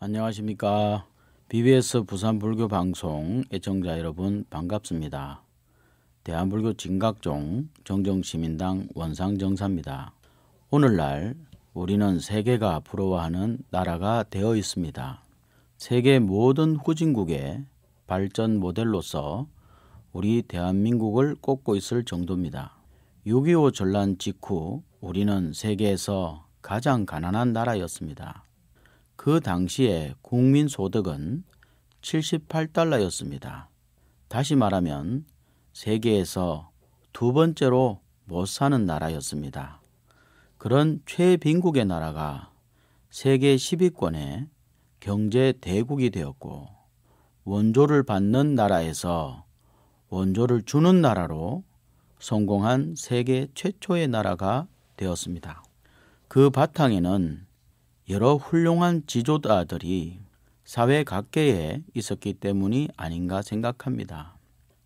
안녕하십니까. BBS 부산 불교 방송 애청자 여러분 반갑습니다. 대한불교 진각종 정정시민당 원상정사입니다. 오늘날 우리는 세계가 부러워하는 나라가 되어 있습니다. 세계 모든 후진국의 발전 모델로서 우리 대한민국을 꼽고 있을 정도입니다. 6.25 전란 직후 우리는 세계에서 가장 가난한 나라였습니다. 그 당시에 국민 소득은 78달러였습니다. 다시 말하면 세계에서 두 번째로 못 사는 나라였습니다. 그런 최빈국의 나라가 세계 10위권의 경제 대국이 되었고 원조를 받는 나라에서 원조를 주는 나라로 성공한 세계 최초의 나라가 되었습니다. 그 바탕에는 여러 훌륭한 지도자들이 사회 각계에 있었기 때문이 아닌가 생각합니다.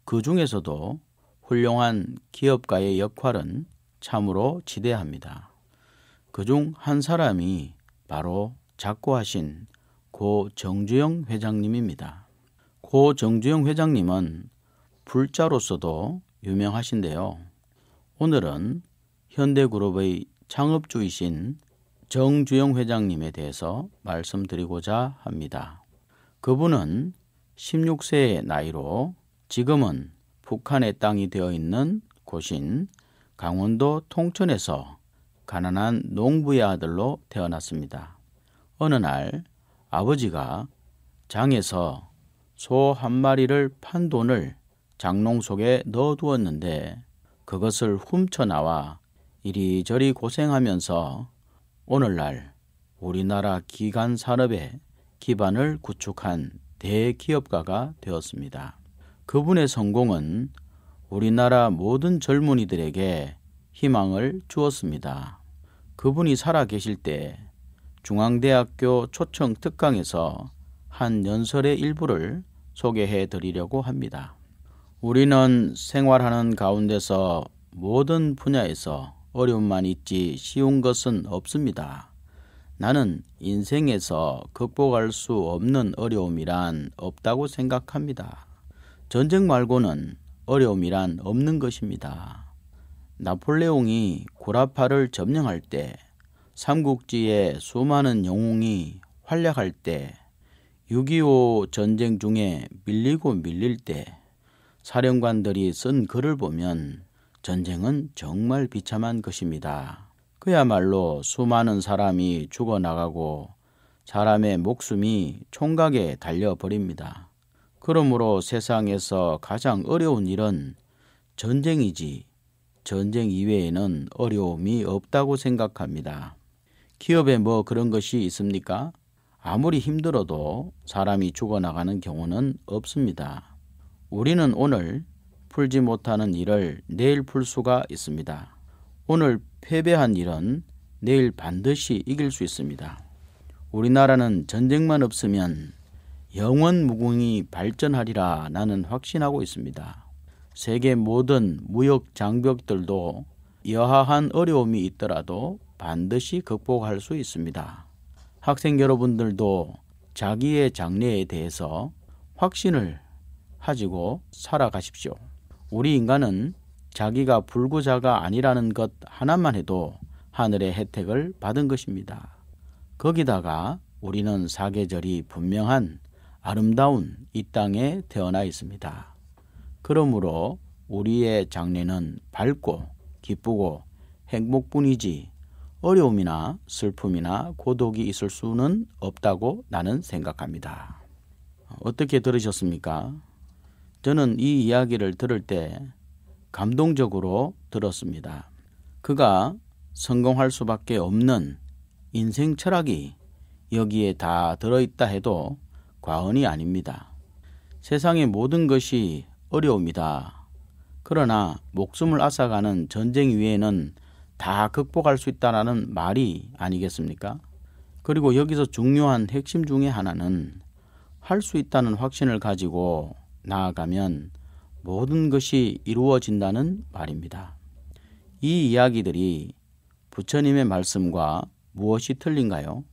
그 중에서도 훌륭한 기업가의 역할은 참으로 지대합니다. 그중 한 사람이 바로 작고하신 고 정주영 회장님입니다. 고 정주영 회장님은 불자로서도 유명하신데요. 오늘은 현대그룹의 창업주이신 정주영 회장님에 대해서 말씀드리고자 합니다. 그분은 16세의 나이로 지금은 북한의 땅이 되어 있는 곳인 강원도 통천에서 가난한 농부의 아들로 태어났습니다. 어느 날 아버지가 장에서 소 한 마리를 판 돈을 장롱 속에 넣어두었는데 그것을 훔쳐 나와 이리저리 고생하면서 오늘날 우리나라 기간 산업의 기반을 구축한 대기업가가 되었습니다. 그분의 성공은 우리나라 모든 젊은이들에게 희망을 주었습니다. 그분이 살아 계실 때 중앙대학교 초청 특강에서 한 연설의 일부를 소개해 드리려고 합니다. 우리는 생활하는 가운데서 모든 분야에서 어려움만 있지 쉬운 것은 없습니다. 나는 인생에서 극복할 수 없는 어려움이란 없다고 생각합니다. 전쟁 말고는 어려움이란 없는 것입니다. 나폴레옹이 구라파를 점령할 때, 삼국지의 수많은 영웅이 활약할 때, 6.25 전쟁 중에 밀리고 밀릴 때, 사령관들이 쓴 글을 보면 전쟁은 정말 비참한 것입니다. 그야말로 수많은 사람이 죽어나가고 사람의 목숨이 총각에 달려버립니다. 그러므로 세상에서 가장 어려운 일은 전쟁이지 전쟁 이외에는 어려움이 없다고 생각합니다. 기업에 뭐 그런 것이 있습니까? 아무리 힘들어도 사람이 죽어나가는 경우는 없습니다. 우리는 오늘 풀지 못하는 일을 내일 풀 수가 있습니다. 오늘 패배한 일은 내일 반드시 이길 수 있습니다. 우리나라는 전쟁만 없으면 영원 무궁히 발전하리라 나는 확신하고 있습니다. 세계 모든 무역 장벽들도 여하한 어려움이 있더라도 반드시 극복할 수 있습니다. 학생 여러분들도 자기의 장래에 대해서 확신을 가지고 살아가십시오. 우리 인간은 자기가 불구자가 아니라는 것 하나만 해도 하늘의 혜택을 받은 것입니다. 거기다가 우리는 사계절이 분명한 아름다운 이 땅에 태어나 있습니다. 그러므로 우리의 장래는 밝고 기쁘고 행복뿐이지 어려움이나 슬픔이나 고독이 있을 수는 없다고 나는 생각합니다. 어떻게 들으셨습니까? 저는 이 이야기를 들을 때 감동적으로 들었습니다. 그가 성공할 수밖에 없는 인생 철학이 여기에 다 들어있다 해도 과언이 아닙니다. 세상의 모든 것이 어려움이다. 그러나 목숨을 앗아가는 전쟁 위에는 다 극복할 수 있다라는 말이 아니겠습니까? 그리고 여기서 중요한 핵심 중의 하나는 할 수 있다는 확신을 가지고 나아가면 모든 것이 이루어진다는 말입니다. 이 이야기들이 부처님의 말씀과 무엇이 틀린가요?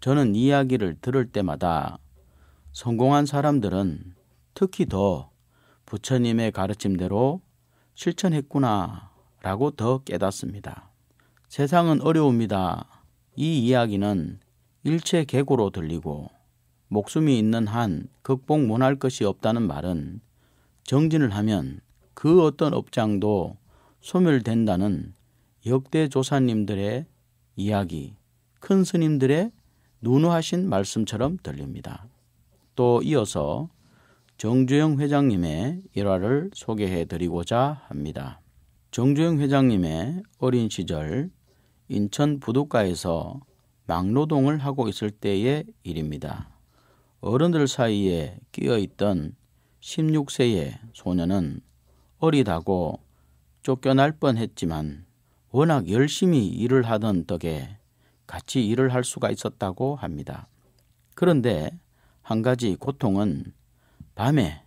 저는 이야기를 들을 때마다 성공한 사람들은 특히 더 부처님의 가르침대로 실천했구나 라고 더 깨닫습니다. 세상은 어려웁니다. 이 이야기는 일체 개고로 들리고 목숨이 있는 한 극복 못할 것이 없다는 말은 정진을 하면 그 어떤 업장도 소멸된다는 역대 조사님들의 이야기, 큰 스님들의 누누하신 말씀처럼 들립니다. 또 이어서 정주영 회장님의 일화를 소개해 드리고자 합니다. 정주영 회장님의 어린 시절 인천 부둣가에서 막노동을 하고 있을 때의 일입니다. 어른들 사이에 끼어 있던 16세의 소녀는 어리다고 쫓겨날 뻔했지만 워낙 열심히 일을 하던 덕에 같이 일을 할 수가 있었다고 합니다. 그런데 한 가지 고통은 밤에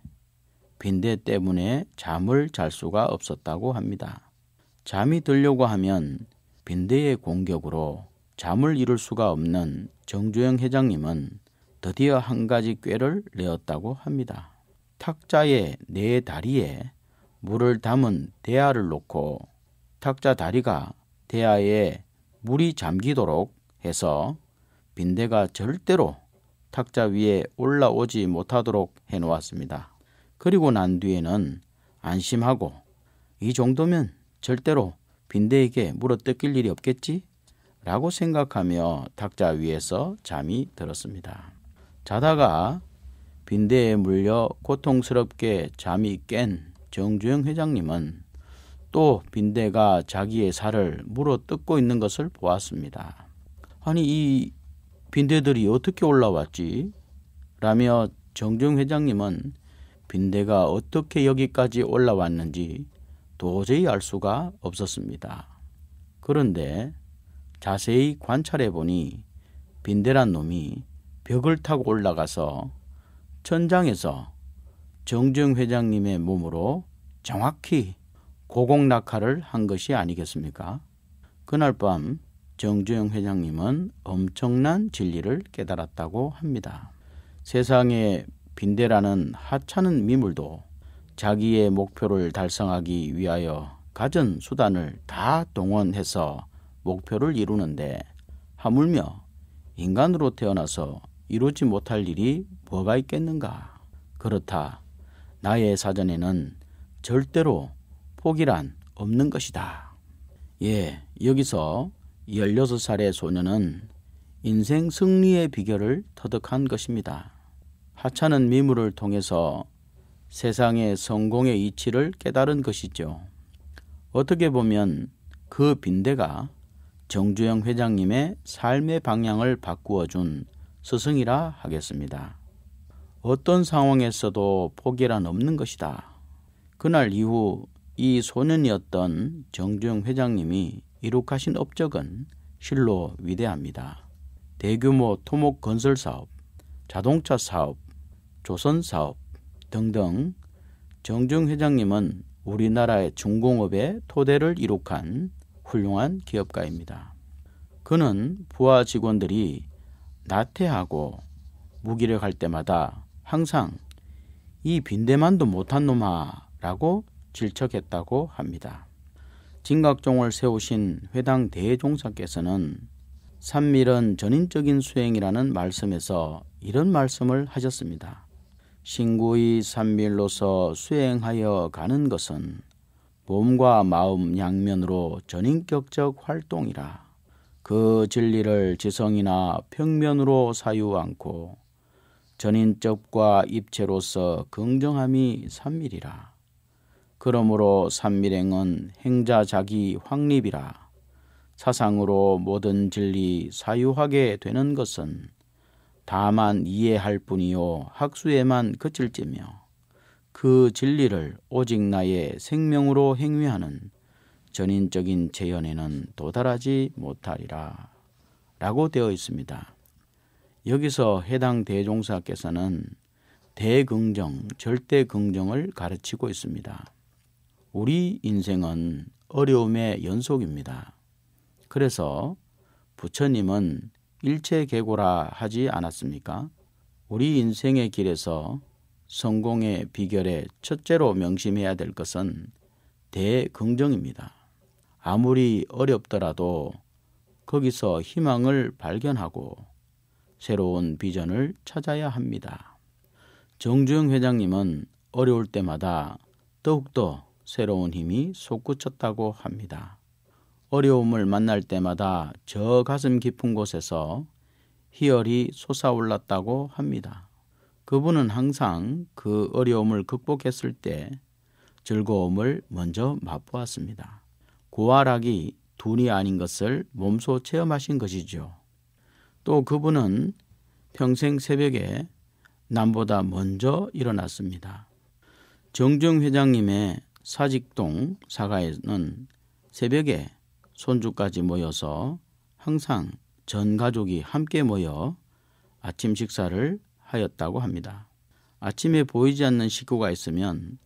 빈대 때문에 잠을 잘 수가 없었다고 합니다. 잠이 들려고 하면 빈대의 공격으로 잠을 이룰 수가 없는 정주영 회장님은 드디어 한 가지 꾀를 내었다고 합니다. 탁자의 네 다리에 물을 담은 대야를 놓고 탁자 다리가 대야에 물이 잠기도록 해서 빈대가 절대로 탁자 위에 올라오지 못하도록 해 놓았습니다. 그리고 난 뒤에는 안심하고 이 정도면 절대로 빈대에게 물어 뜯길 일이 없겠지? 라고 생각하며 탁자 위에서 잠이 들었습니다. 자다가 빈대에 물려 고통스럽게 잠이 깬 정주영 회장님은 또 빈대가 자기의 살을 물어 뜯고 있는 것을 보았습니다. 아니 이 빈대들이 어떻게 올라왔지? 라며 정중 회장님은 빈대가 어떻게 여기까지 올라왔는지 도저히 알 수가 없었습니다. 그런데 자세히 관찰해 보니 빈대란 놈이 벽을 타고 올라가서 천장에서 정중 회장님의 몸으로 정확히 고공낙하를 한 것이 아니겠습니까? 그날 밤 정주영 회장님은 엄청난 진리를 깨달았다고 합니다. 세상에 빈대라는 하찮은 미물도 자기의 목표를 달성하기 위하여 가진 수단을 다 동원해서 목표를 이루는데 하물며 인간으로 태어나서 이루지 못할 일이 뭐가 있겠는가? 그렇다. 나의 사전에는 절대로 포기란 없는 것이다. 예, 여기서 16살의 소녀는 인생 승리의 비결을 터득한 것입니다. 하찮은 미물을 통해서 세상의 성공의 이치를 깨달은 것이죠. 어떻게 보면 그 빈대가 정주영 회장님의 삶의 방향을 바꾸어 준 스승이라 하겠습니다. 어떤 상황에서도 포기란 없는 것이다. 그날 이후 이 소년이었던 정주영 회장님이 이룩하신 업적은 실로 위대합니다. 대규모 토목 건설 사업, 자동차 사업, 조선 사업 등등 정중 회장님은 우리나라의 중공업의 토대를 이룩한 훌륭한 기업가입니다. 그는 부하 직원들이 나태하고 무기력할 때마다 항상 이 빈대만도 못한 놈아 라고 질척했다고 합니다. 진각종을 세우신 회당 대종사께서는 산밀은 전인적인 수행이라는 말씀에서 이런 말씀을 하셨습니다. 신구의 산밀로서 수행하여 가는 것은 몸과 마음 양면으로 전인격적 활동이라 그 진리를 지성이나 평면으로 사유 않고 전인적과 입체로서 긍정함이 산밀이라. 그러므로 삼밀행은 행자 자기 확립이라 사상으로 모든 진리 사유하게 되는 것은 다만 이해할 뿐이요 학수에만 그칠지며 그 진리를 오직 나의 생명으로 행위하는 전인적인 재현에는 도달하지 못하리라 라고 되어 있습니다. 여기서 해당 대종사께서는 대긍정, 절대긍정을 가르치고 있습니다. 우리 인생은 어려움의 연속입니다. 그래서 부처님은 일체계고라 하지 않았습니까? 우리 인생의 길에서 성공의 비결에 첫째로 명심해야 될 것은 대긍정입니다. 아무리 어렵더라도 거기서 희망을 발견하고 새로운 비전을 찾아야 합니다. 정주영 회장님은 어려울 때마다 더욱더 새로운 힘이 솟구쳤다고 합니다. 어려움을 만날 때마다 저 가슴 깊은 곳에서 희열이 솟아올랐다고 합니다. 그분은 항상 그 어려움을 극복했을 때 즐거움을 먼저 맛보았습니다. 고아락이 둘이 아닌 것을 몸소 체험하신 것이죠. 또 그분은 평생 새벽에 남보다 먼저 일어났습니다. 정중 회장님의 사직동 사가에는 새벽에 손주까지 모여서 항상 전 가족이 함께 모여 아침 식사를 하였다고 합니다. 아침에 보이지 않는 식구가 있으면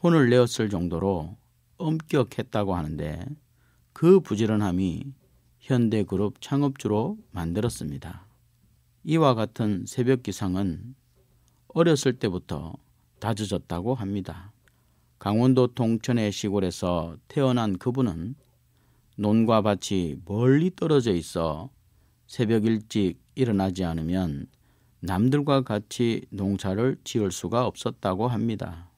혼을 내었을 정도로 엄격했다고 하는데 그 부지런함이 현대그룹 창업주로 만들었습니다. 이와 같은 새벽 기상은 어렸을 때부터 다져졌다고 합니다. 강원도 통천의 시골에서 태어난 그분은 논과 밭이 멀리 떨어져 있어 새벽 일찍 일어나지 않으면 남들과 같이 농사를 지을 수가 없었다고 합니다.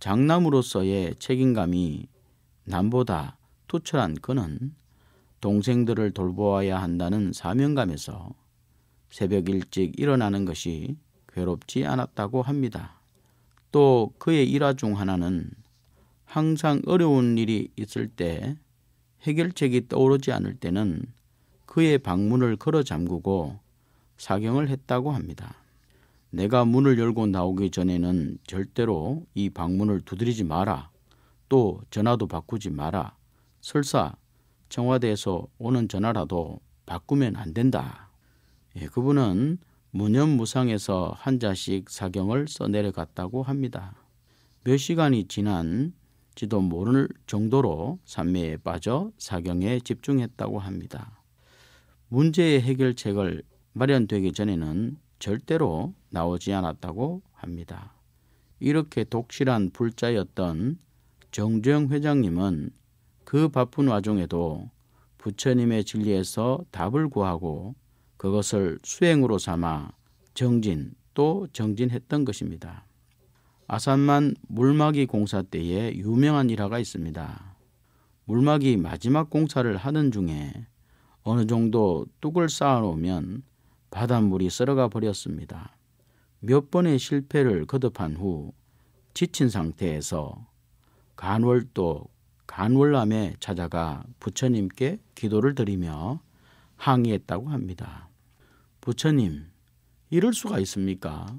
장남으로서의 책임감이 남보다 투철한 그는 동생들을 돌보아야 한다는 사명감에서 새벽 일찍 일어나는 것이 괴롭지 않았다고 합니다. 또 그의 일화 중 하나는 항상 어려운 일이 있을 때 해결책이 떠오르지 않을 때는 그의 방문을 걸어 잠그고 사경을 했다고 합니다. 내가 문을 열고 나오기 전에는 절대로 이 방문을 두드리지 마라. 또 전화도 바꾸지 마라. 설사 청와대에서 오는 전화라도 바꾸면 안 된다. 예, 그분은 무념무상에서 한 자씩 사경을 써내려갔다고 합니다. 몇 시간이 지난 지도 모를 정도로 산매에 빠져 사경에 집중했다고 합니다. 문제의 해결책을 마련되기 전에는 절대로 나오지 않았다고 합니다. 이렇게 독실한 불자였던 정주영 회장님은 그 바쁜 와중에도 부처님의 진리에서 답을 구하고 그것을 수행으로 삼아 정진 또 정진했던 것입니다. 아산만 물막이 공사 때에 유명한 일화가 있습니다. 물막이 마지막 공사를 하는 중에 어느 정도 뚝을 쌓아놓으면 바닷물이 썰어가 버렸습니다. 몇 번의 실패를 거듭한 후 지친 상태에서 간월도 간월남에 찾아가 부처님께 기도를 드리며 항의했다고 합니다. 부처님, 이럴 수가 있습니까?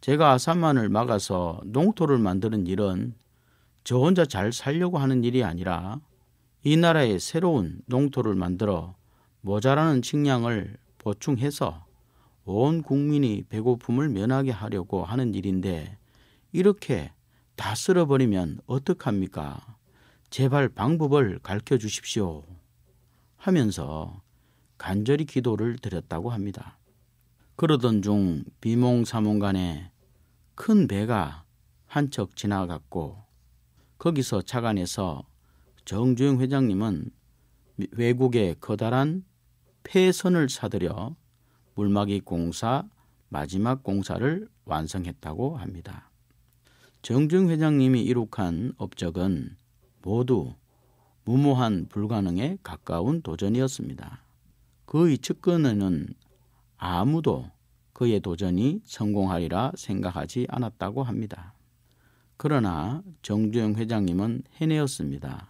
제가 아산만을 막아서 농토를 만드는 일은 저 혼자 잘 살려고 하는 일이 아니라 이 나라에 새로운 농토를 만들어 모자라는 식량을 보충해서 온 국민이 배고픔을 면하게 하려고 하는 일인데 이렇게 다 쓸어버리면 어떡합니까? 제발 방법을 가르쳐 주십시오. 하면서 간절히 기도를 드렸다고 합니다. 그러던 중 비몽사몽간에 큰 배가 한 척 지나갔고 거기서 차관에서 정주영 회장님은 외국의 커다란 폐선을 사들여 물막이 공사 마지막 공사를 완성했다고 합니다. 정중 회장님이 이룩한 업적은 모두 무모한 불가능에 가까운 도전이었습니다. 그의 측근에는 아무도 그의 도전이 성공하리라 생각하지 않았다고 합니다. 그러나 정주영 회장님은 해내었습니다.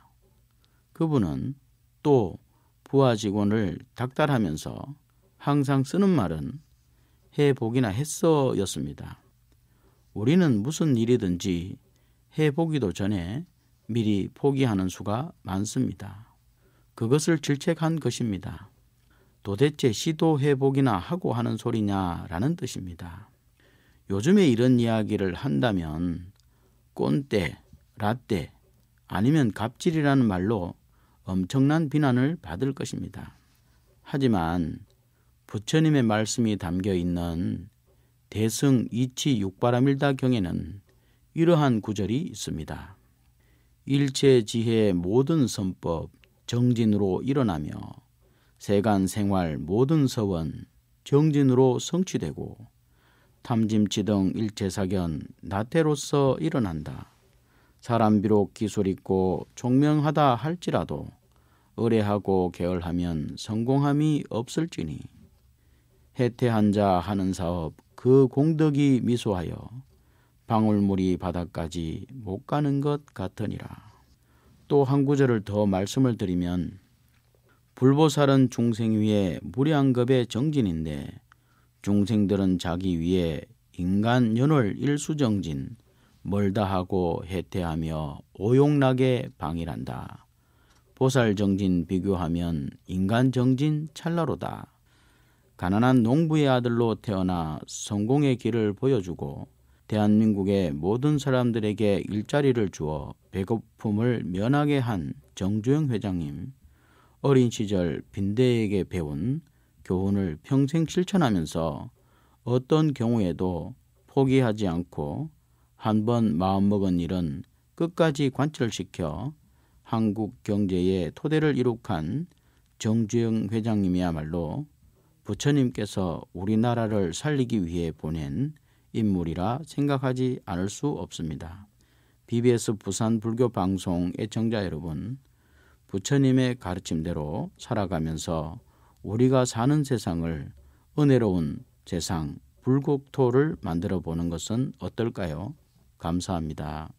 그분은 또 부하 직원을 닥달하면서 항상 쓰는 말은 해보기나 했어였습니다. 우리는 무슨 일이든지 해보기도 전에 미리 포기하는 수가 많습니다. 그것을 질책한 것입니다. 도대체 시도해보기나 하고 하는 소리냐라는 뜻입니다. 요즘에 이런 이야기를 한다면 꼰대, 라떼, 아니면 갑질이라는 말로 엄청난 비난을 받을 것입니다. 하지만 부처님의 말씀이 담겨 있는 대승 이치 육바라밀다 경에는 이러한 구절이 있습니다. 일체 지혜의 모든 선법 정진으로 일어나며 세간 생활 모든 서원 정진으로 성취되고 탐짐치 등 일체 사견 나태로서 일어난다. 사람 비록 기술 있고 종명하다 할지라도 의뢰하고 계열하면 성공함이 없을지니 해태한 자 하는 사업 그 공덕이 미소하여 방울물이 바닥까지 못 가는 것 같으니라. 또 한 구절을 더 말씀을 드리면 불보살은 중생 위에 무량겁의 정진인데 중생들은 자기 위에 인간 연월 일수정진 멀다 하고 해태하며 오용나게 방일한다. 보살 정진 비교하면 인간 정진 찰나로다. 가난한 농부의 아들로 태어나 성공의 길을 보여주고 대한민국의 모든 사람들에게 일자리를 주어 배고픔을 면하게 한 정주영 회장님. 어린 시절 빈대에게 배운 교훈을 평생 실천하면서 어떤 경우에도 포기하지 않고 한 번 마음먹은 일은 끝까지 관철시켜 한국 경제의 토대를 이룩한 정주영 회장님이야말로 부처님께서 우리나라를 살리기 위해 보낸 인물이라 생각하지 않을 수 없습니다. BBS 부산 불교 방송 애청자 여러분, 부처님의 가르침대로 살아가면서 우리가 사는 세상을 은혜로운 세상, 불국토를 만들어 보는 것은 어떨까요? 감사합니다.